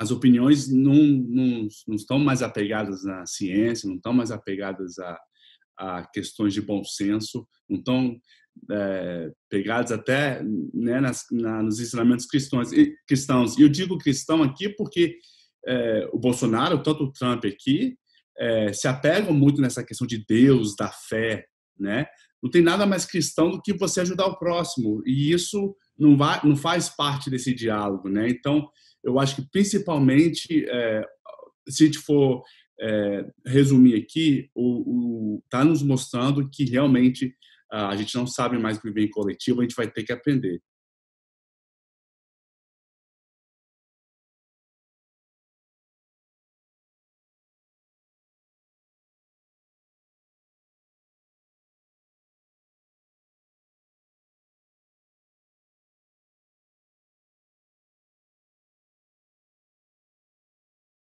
as opiniões não, não, não, estão mais apegadas na ciência, não estão mais apegadas a, a questões de bom senso, não estão é, pegadas até né, nas, na, nos ensinamentos cristãos. E, cristãos. Eu digo cristão aqui porque é, o Bolsonaro, tanto o Trump aqui, é, se apegam muito nessa questão de Deus, da fé, né? Não tem nada mais cristão do que você ajudar o próximo e isso não vai, não faz parte desse diálogo, né? Então, eu acho que principalmente é, se a gente for é, resumir aqui, está nos mostrando que realmente a gente não sabe mais viver em coletivo, a gente vai ter que aprender.